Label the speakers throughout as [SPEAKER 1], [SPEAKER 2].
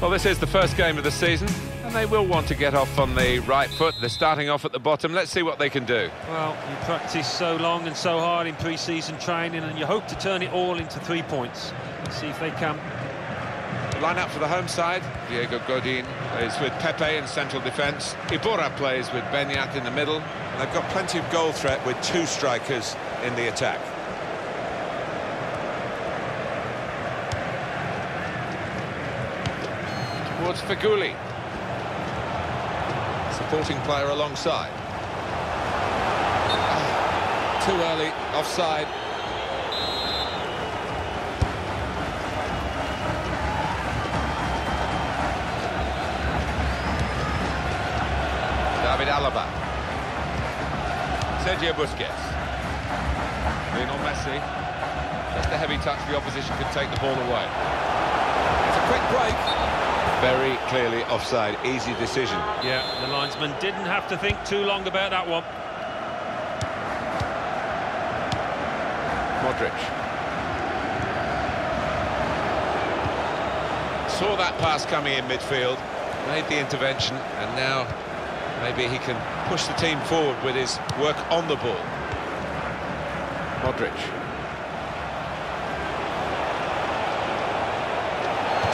[SPEAKER 1] Well, this is the first game of the season, and they will want to get off on the right foot. They're starting off at the bottom. Let's see what they can do.
[SPEAKER 2] Well, you practice so long and so hard in pre-season training, and you hope to turn it all into three points. Let's see if they can.
[SPEAKER 1] Line up for the home side. Diego Godin plays with Pepe in central defence. Iborra plays with Benyat in the middle.
[SPEAKER 3] They've got plenty of goal threat with two strikers in the attack.
[SPEAKER 1] Towards Feghouli. Supporting player alongside. Ah, too early, offside. David Alaba. Sergio Busquets. Lionel Messi. Just a heavy touch, the opposition could take the ball away. It's a quick break. Very clearly offside, easy decision.
[SPEAKER 2] Yeah, the linesman didn't have to think too long about that one.
[SPEAKER 1] Modric. Saw that pass coming in midfield, made the intervention, and now maybe he can push the team forward with his work on the ball. Modric.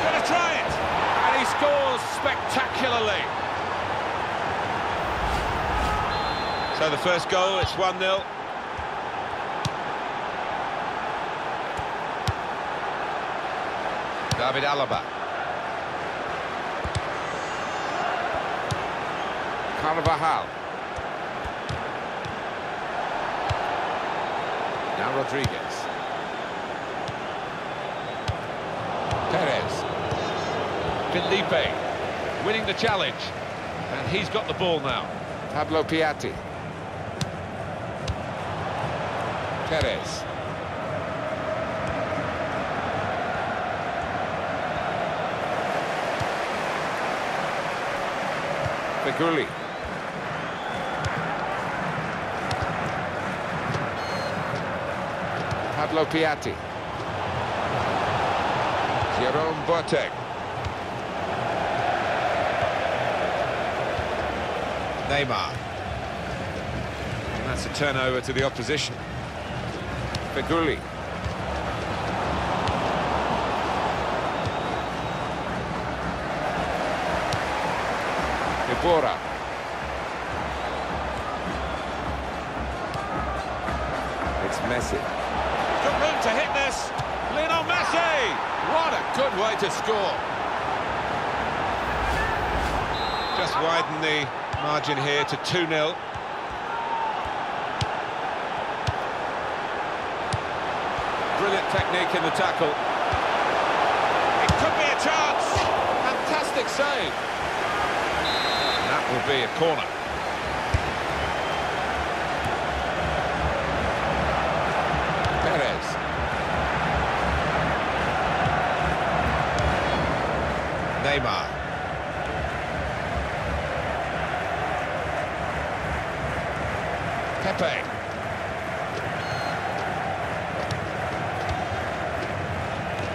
[SPEAKER 1] Gonna try it! And he scores spectacularly. So the first goal, it's 1-0. David Alaba. Carvajal. Now Rodriguez. Felipe winning the challenge. And he's got the ball now. Pablo Piatti. Perez. Feghouli. Pablo Piatti. Jerome Boateng. Neymar. And that's a turnover to the opposition. Feghouli. Iborra. It's Messi. Got room to hit this. Lionel Messi! What a good way to score. Just widen the margin here to 2-0. Brilliant technique in the tackle. It could be a chance. Fantastic save. That will be a corner. Perez. Neymar. Pepe.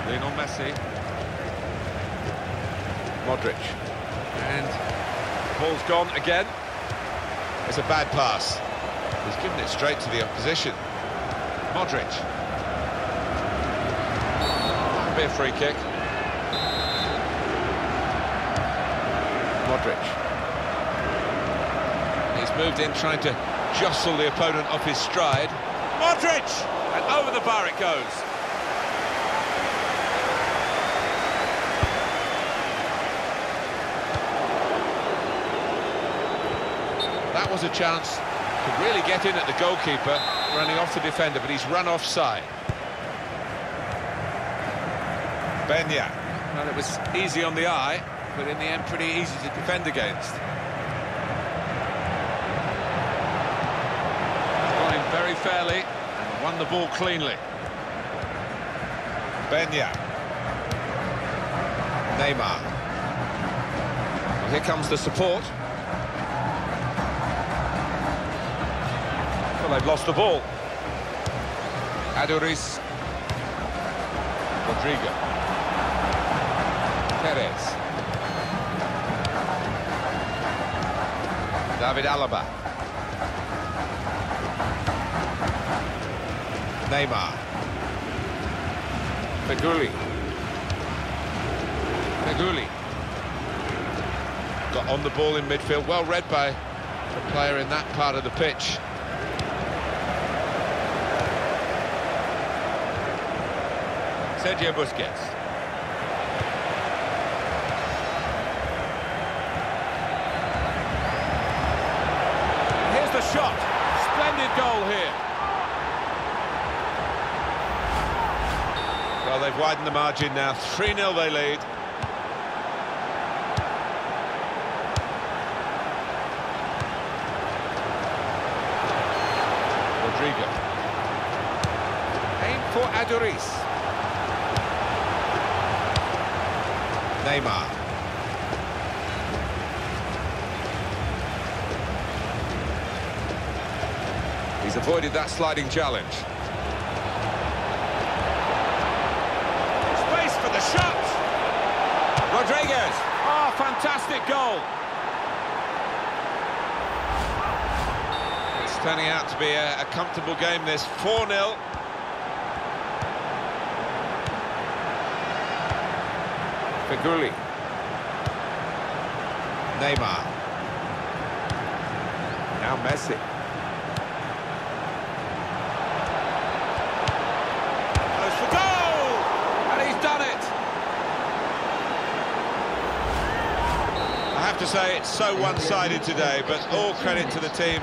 [SPEAKER 1] Lionel Messi. Modric. And ball's gone again. It's a bad pass. He's given it straight to the opposition. Modric. That'll be a free kick. Modric. He's moved in trying to jostle the opponent off his stride. Modric! And over the bar it goes. That was a chance to really get in at the goalkeeper, running off the defender, but he's run offside. Benya. Well, it was easy on the eye, but in the end pretty easy to defend against. Got him very fairly and won the ball cleanly. Benya. Neymar. Well, here comes the support. they've lost the ball. Aduriz, Rodrigo. Perez. David Alaba. Neymar. Feghouli. Feghouli. Got on the ball in midfield. Well read by the player in that part of the pitch. Sergio Busquets. Here's the shot. Splendid goal here. Well, they've widened the margin now. 3-0 they lead. Rodrigo. Aim for Aduriz. Neymar. He's avoided that sliding challenge. Space for the shot! Rodriguez! Oh, fantastic goal! It's turning out to be a, a comfortable game, this 4-0. Feghouli. Neymar. Now Messi. Goes for goal! And he's done it! I have to say, it's so one-sided today, but all credit to the team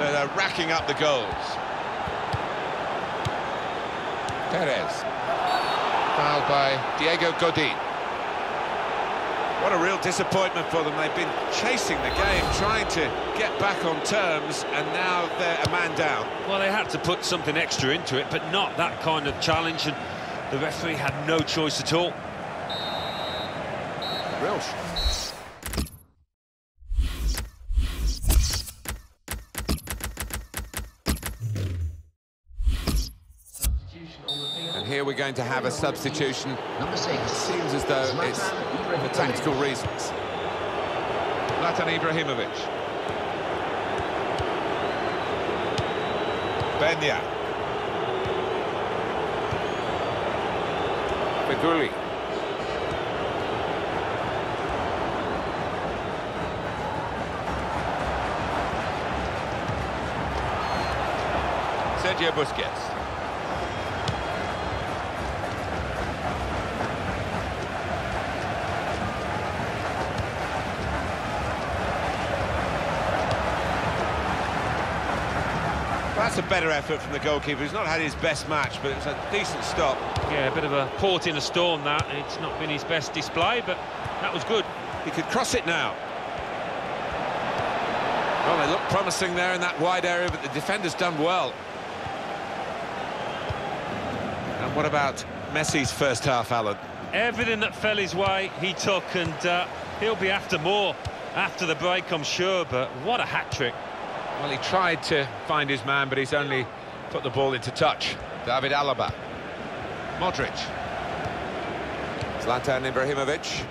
[SPEAKER 1] that are racking up the goals. Perez. Fouled by Diego Godin. What a real disappointment for them. They've been chasing the game, trying to get back on terms, and now they're a man down.
[SPEAKER 2] Well, they had to put something extra into it, but not that kind of challenge, and the referee had no choice at all.
[SPEAKER 1] Real shot. And here we're going to have a substitution.
[SPEAKER 4] Number six.
[SPEAKER 1] Seems as though it's for tactical reasons. Zlatan Ibrahimovic. Benya. Feghouli. Sergio Busquets. That's a better effort from the goalkeeper. He's not had his best match, but it was a decent stop.
[SPEAKER 2] Yeah, a bit of a port in a storm, that. It's not been his best display, but that was good.
[SPEAKER 1] He could cross it now. Well, they look promising there in that wide area, but the defender's done well. And what about Messi's first half, Alan?
[SPEAKER 2] Everything that fell his way, he took, and uh, he'll be after more after the break, I'm sure, but what a hat-trick.
[SPEAKER 1] Well, he tried to find his man, but he's only put the ball into touch. David Alaba. Modric.
[SPEAKER 3] Zlatan Ibrahimovic.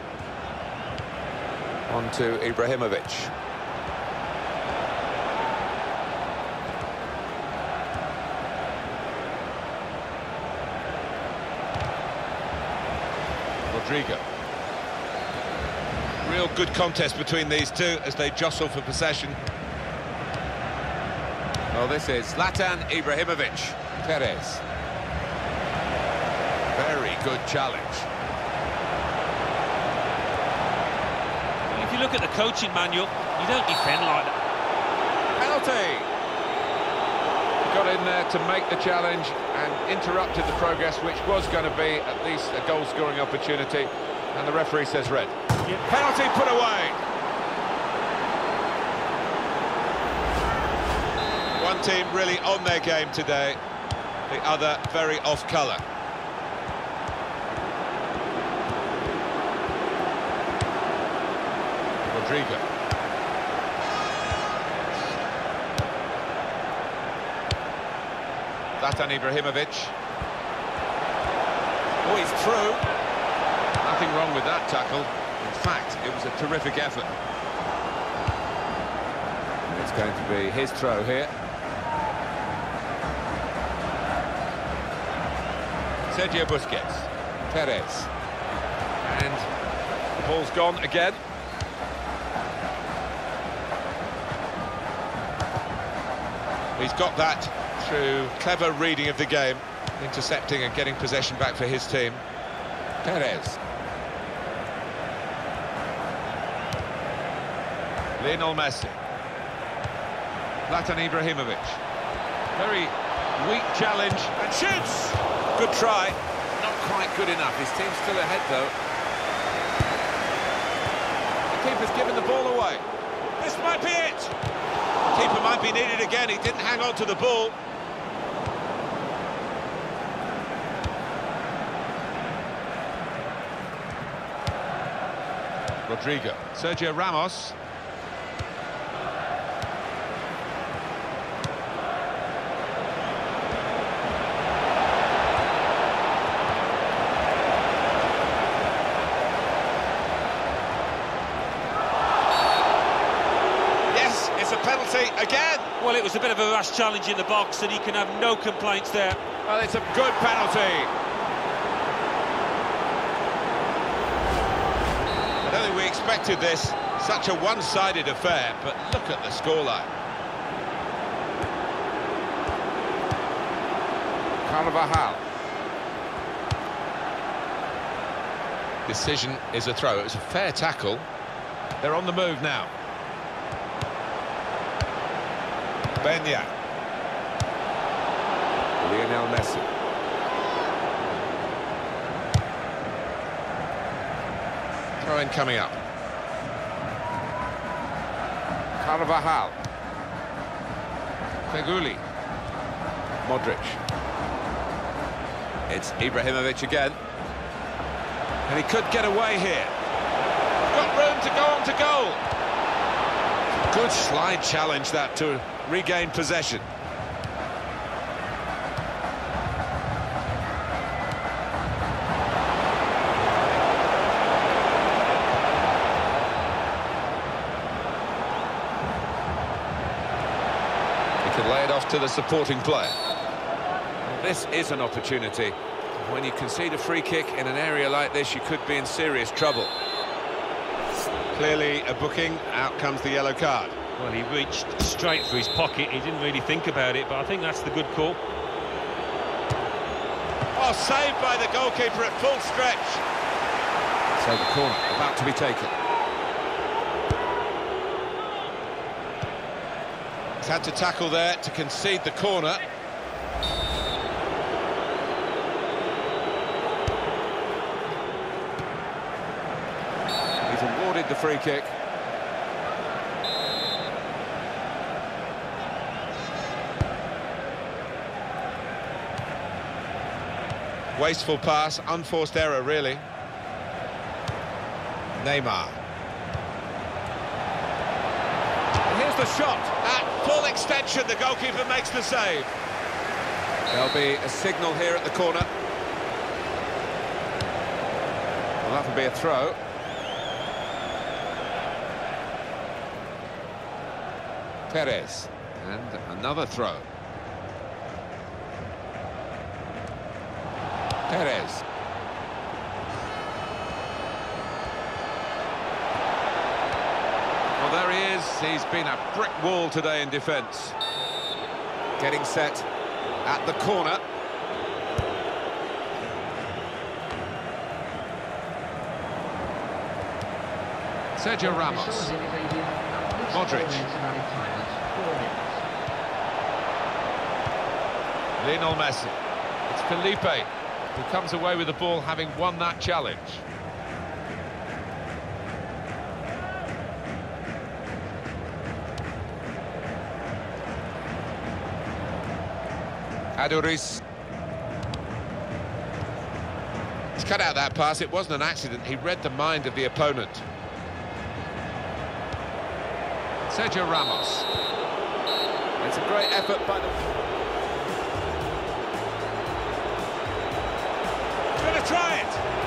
[SPEAKER 3] On to Ibrahimovic.
[SPEAKER 1] Rodrigo. Real good contest between these two as they jostle for possession. Well, this is Zlatan Ibrahimovic. Perez. Very good challenge.
[SPEAKER 2] If you look at the coaching manual, you don't defend like that.
[SPEAKER 1] Penalty! Got in there to make the challenge and interrupted the progress, which was going to be at least a goal-scoring opportunity. And the referee says red. Penalty put away. One team really on their game today, the other very off colour. Rodrigo. Zlatan Ibrahimovic. Oh, he's through. Nothing wrong with that tackle. In fact, it was a terrific effort.
[SPEAKER 3] It's going to be his throw here.
[SPEAKER 1] Sergio Busquets. Perez. And the ball's gone again. He's got that through clever reading of the game, intercepting and getting possession back for his team. Perez. Lionel Messi. Zlatan Ibrahimovic. Very weak challenge and shoots! Good try, not quite good enough. His team's still ahead though. The keeper's given the ball away. This might be it! The Keeper might be needed again, he didn't hang on to the ball. Rodrigo, Sergio Ramos. Yes, it's a penalty again.
[SPEAKER 2] Well, it was a bit of a rash challenge in the box, and he can have no complaints there.
[SPEAKER 1] Well, it's a good penalty. I don't think we expected this, such a one-sided affair, but look at the scoreline. Carvajal. Decision is a throw. It was a fair tackle. They're on the move now. Benya. Lionel Messi. Throw in coming up. Carvajal. Feghouli. Modric. It's Ibrahimovic again. And he could get away here. Got room to go on to goal. Good slide challenge that to regain possession. He can lay it off to the supporting player. This is an opportunity. When you concede a free kick in an area like this, you could be in serious trouble. Clearly a booking, out comes the yellow card.
[SPEAKER 2] Well, he reached straight for his pocket. He didn't really think about it, but I think that's the good call.
[SPEAKER 1] Oh, saved by the goalkeeper at full stretch. So the corner about to be taken. He's had to tackle there to concede the corner. He's awarded the free kick. Wasteful pass, unforced error, really. Neymar. Here's the shot. At full extension, the goalkeeper makes the save. There'll be a signal here at the corner. Well, that'll be a throw. Perez. And another throw. Perez. Well, there he is. He's been a brick wall today in defence. Getting set at the corner. Sergio Ramos. Modric. Lionel Messi. It's Felipe who comes away with the ball having won that challenge. Aduriz. He's cut out that pass. It wasn't an accident. He read the mind of the opponent. Sergio Ramos. It's a great effort by the... try it.